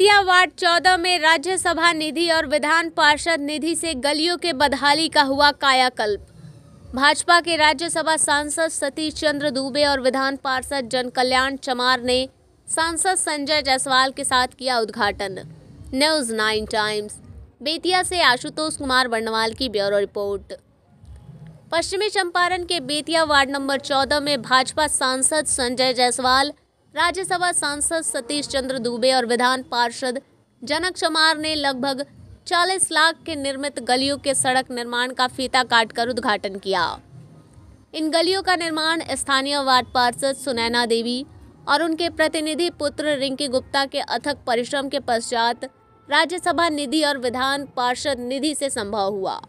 Bettiah ward चौदह में राज्यसभा निधि और विधान पार्षद निधि से गलियों के बदहाली का हुआ कायाकल्प। भाजपा के राज्यसभा सांसद सतीश चंद्र दुबे और विधान पार्षद जनकल्याण चमार ने सांसद संजय जायसवाल के साथ किया उद्घाटन। न्यूज़ नाइन टाइम्स, बेतिया से आशुतोष कुमार बर्णवाल की ब्यूरो रिपोर्ट। पश्चिमी चंपारण के बेतिया वार्ड नंबर 14 में भाजपा सांसद संजय जायसवाल राज्यसभा सांसद सतीश चंद्र दुबे और विधान पार्षद जनक चमार ने लगभग 40 लाख के निर्मित गलियों के सड़क निर्माण का फीता काटकर उद्घाटन किया। इन गलियों का निर्माण स्थानीय वार्ड पार्षद सुनैना देवी और उनके प्रतिनिधि पुत्र रिंकी गुप्ता के अथक परिश्रम के पश्चात राज्यसभा निधि और विधान पार्षद निधि से संभव हुआ।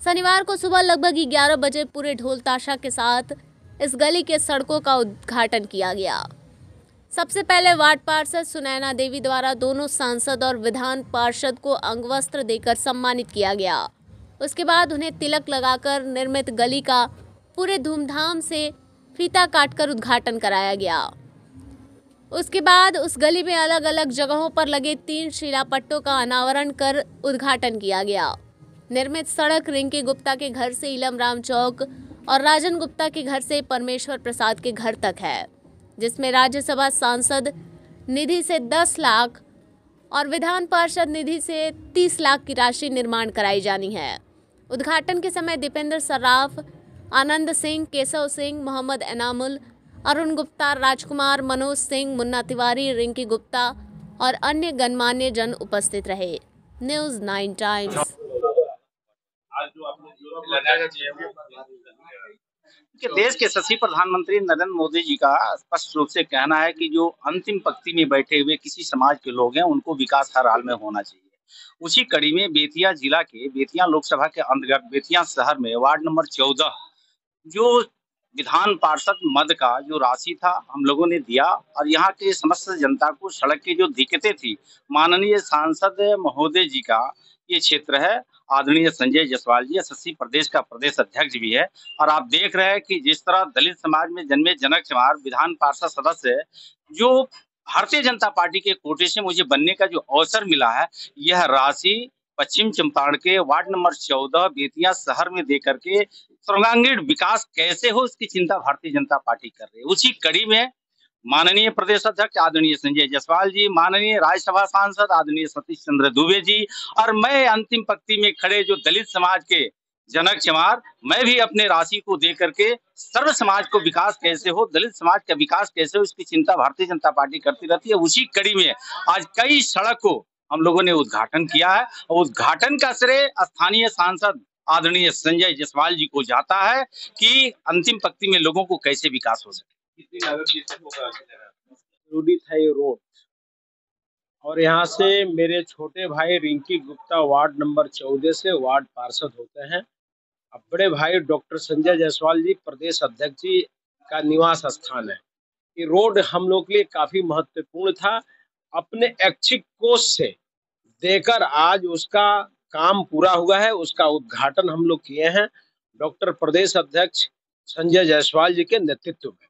शनिवार को सुबह लगभग 11 बजे पूरे ढोल ताशा के साथ इस गली के सड़कों का उद्घाटन किया गया। सबसे पहले वार्ड पार्षद सुनैना देवी द्वारा दोनों सांसद और विधान पार्षद को अंगवस्त्र देकर सम्मानित किया गया। उसके बाद उन्हें तिलक लगाकर निर्मित गली का पूरे धूमधाम से फीता काटकर उद्घाटन कराया गया। उसके बाद उस गली में अलग अलग जगहों पर लगे तीन शिलापट्टों का अनावरण कर उद्घाटन किया गया। निर्मित सड़क रिंकी गुप्ता के घर से इलम राम चौक और राजन गुप्ता के घर से परमेश्वर प्रसाद के घर तक है। जिसमें राज्यसभा सांसद निधि से 10 लाख और विधान पार्षद निधि से 30 लाख की राशि निर्माण कराई जानी है। उद्घाटन के समय दीपेंद्र सर्राफ आनंद सिंह, केशव सिंह, मोहम्मद एनामुल, अरुण गुप्ता, राजकुमार, मनोज सिंह, मुन्ना तिवारी, रिंकी गुप्ता और अन्य गणमान्य जन उपस्थित रहे। News nine times. कि देश के सची प्रधानमंत्री नरेंद्र मोदी जी का स्पष्ट रूप से कहना है कि जो अंतिम पंक्ति में बैठे हुए किसी समाज के लोग हैं, उनको विकास हर हाल में होना चाहिए। उसी कड़ी में बेतिया जिला के, बेतिया लोकसभा के अंतर्गत बेतिया शहर में वार्ड नंबर चौदह, जो विधान पार्षद मद का जो राशि था, हम लोगों ने दिया और यहाँ के समस्त जनता को सड़क की जो दिक्कतें थी, माननीय सांसद महोदय जी का ये क्षेत्र है आदरणीय संजय जसवाल जी एस प्रदेश का प्रदेश अध्यक्ष भी है। और आप देख रहे हैं कि जिस तरह दलित समाज में जन्मे जनक चमार विधान पार्षद सदस्य जो भारतीय जनता पार्टी के कोटे से मुझे बनने का जो अवसर मिला है, यह राशि पश्चिम चंपारण के वार्ड नंबर चौदह बेतिया शहर में दे करके सर्वांगीण विकास कैसे हो, इसकी चिंता भारतीय जनता पार्टी कर रही है। उसी कड़ी में माननीय प्रदेश अध्यक्ष आदरणीय संजय जायसवाल जी, माननीय राज्यसभा सांसद आदरणीय सतीश चंद्र दुबे जी और मैं अंतिम पंक्ति में खड़े जो दलित समाज के जनक चमार, मैं भी अपने राशि को दे करके सर्व समाज को विकास कैसे हो, दलित समाज का विकास कैसे हो, इसकी चिंता भारतीय जनता पार्टी करती रहती है। उसी कड़ी में आज कई सड़क को हम लोगों ने उद्घाटन किया है और उद्घाटन का श्रेय स्थानीय सांसद आदरणीय संजय जायसवाल जी को जाता है कि अंतिम पंक्ति में लोगों को कैसे विकास हो सके। ये रोड। और यहाँ से मेरे छोटे भाई रिंकी गुप्ता वार्ड नंबर चौदह से वार्ड पार्षद होते हैं। अब बड़े भाई डॉक्टर संजय जायसवाल जी, प्रदेश अध्यक्ष जी का निवास स्थान है। ये रोड हम लोग के लिए काफ़ी महत्वपूर्ण था। अपने ऐच्छिक कोष से देकर आज उसका काम पूरा हुआ है। उसका उद्घाटन हम लोग किए हैं। डॉक्टर प्रदेश अध्यक्ष संजय जायसवाल जी के नेतृत्व में।